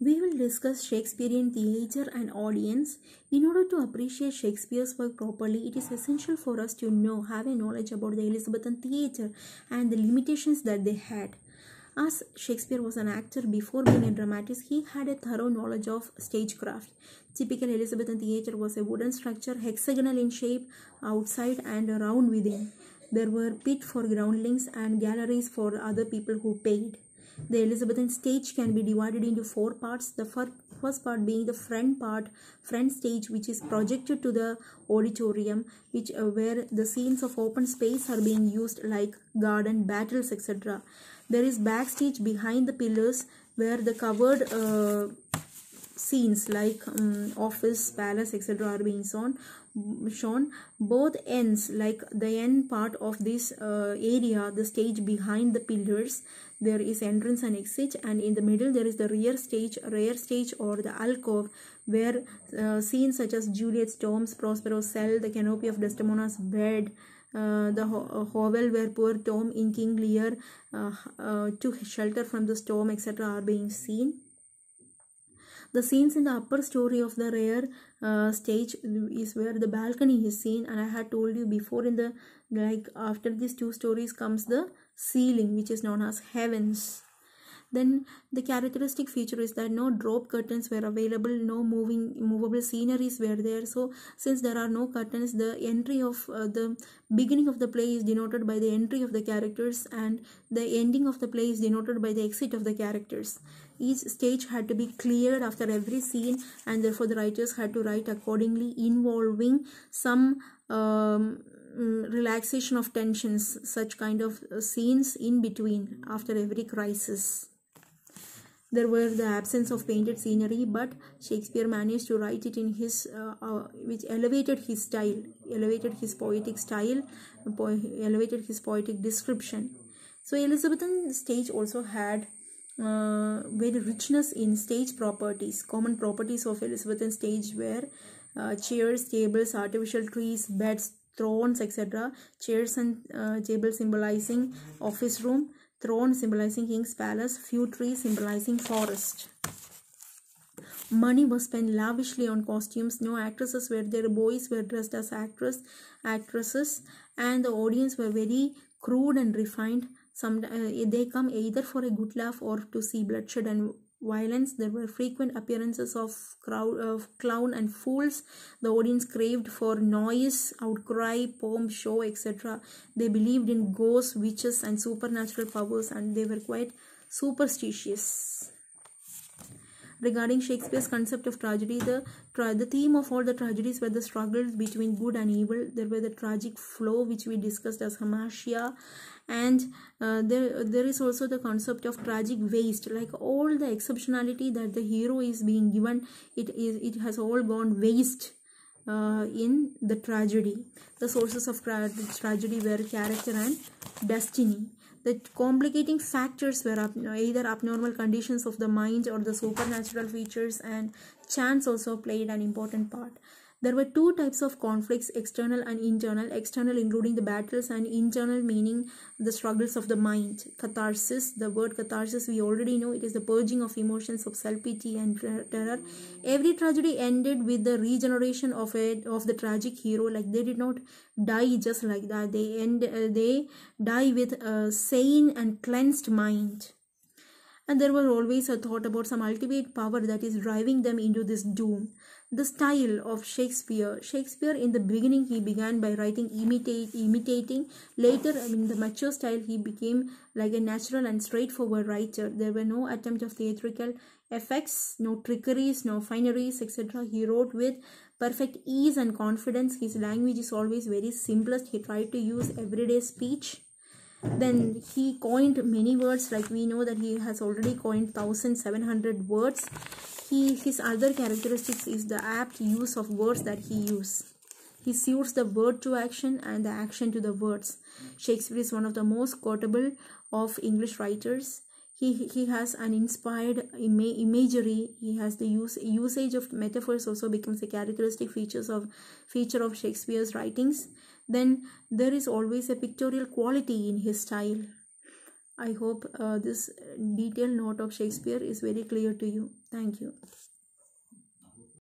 We will discuss Shakespearean theatre and audience. In order to appreciate Shakespeare's work properly, it is essential for us to know, have a knowledge about the Elizabethan theatre and the limitations that they had. As Shakespeare was an actor before being a dramatist, he had a thorough knowledge of stagecraft. Typical Elizabethan theatre was a wooden structure, hexagonal in shape outside and round within. There were pit for groundlings and galleries for other people who paid. The Elizabethan stage can be divided into four parts. The fir- first part being the front part, front stage, which is projected to the auditorium, which uh, where the scenes of open space are being used, like garden, battles, etc. There is backstage behind the pillars, where the covered uh, scenes like um, office, palace, etc. are being shown. Shown both ends, like the end part of this uh, area, the stage behind the pillars, there is entrance and exit, and in the middle there is the rear stage, rear stage or the alcove, where uh, scenes such as Juliet's tombs, Prospero's cell, the canopy of Desdemona's bed, uh, the ho- uh, hovel where poor Tom in King Lear uh, uh, took shelter from the storm, etc., are being seen the scenes in the upper story of the rear uh, stage is where the balcony is seen and i had told you before in the like after these two stories comes the ceiling which is known as heavens then the characteristic feature is that no drop curtains were available no moving movable sceneries were there. So since there are no curtains the entry of uh, the beginning of the play is denoted by the entry of the characters and the ending of the play is denoted by the exit of the characters. Each stage had to be cleared after every scene and therefore the writers had to write accordingly involving some um, relaxation of tensions such kind of uh, scenes in between after every crisis there were the absence of painted scenery but shakespeare managed to write it in his uh, uh, which elevated his style elevated his poetic style po- elevated his poetic description. So elizabethan stage also had uh, very richness in stage properties. Common properties of elizabethan stage were uh, chairs tables artificial trees beds thrones etc chairs and uh, tables symbolizing office room throne symbolizing king's palace few trees symbolizing forest. Money was spent lavishly on costumes. No actresses were there. Boys were dressed as actress actresses and the audience were very crude and refined. Some uh, they come either for a good laugh or to see bloodshed and violence. There were frequent appearances of crowd of clown and fools. The audience craved for noise outcry poem show etc they believed in ghosts witches and supernatural powers and they were quite superstitious regarding Shakespeare's concept of tragedy, the tra- the theme of all the tragedies were the struggles between good and evil. There were the tragic flaw, which we discussed as hamartia, and uh, there there is also the concept of tragic waste. Like all the exceptionality that the hero is being given, it is it has all gone waste. Uh, in the tragedy, the sources of tra- tragedy were character and destiny the complicating factors were either abnormal conditions of the mind or the supernatural features and chance also played an important part there were two types of conflicts external and internal. External including the battles and internal meaning the struggles of the mind. Catharsis the word catharsis we already know. It is the purging of emotions of self-pity and terror. Every tragedy ended with the regeneration of a of the tragic hero. Like they did not die just like that. They end uh, they die with a sane and cleansed mind and there was always a thought about some ultimate power that is driving them into this doom. The style of shakespeare. Shakespeare in the beginning he began by writing imitate imitating. Later in the mature style he became like a natural and straightforward writer. There were no attempt of theatrical effects no trickeries no fineries etc he wrote with perfect ease and confidence. His language is always very simplest. He tried to use everyday speech then he coined many words like we know that he has already coined 1700 words. He his other characteristics is the apt use of words that he use. He suits the word to action and the action to the words. Shakespeare is one of the most quotable of english writers. He, he has an inspired ima- imagery. He has the use usage of metaphors also becomes a characteristic features of feature of shakespeare's writings then there is always a pictorial quality in his style I hope uh, this detailed note of Shakespeare is very clear to you. Thank you.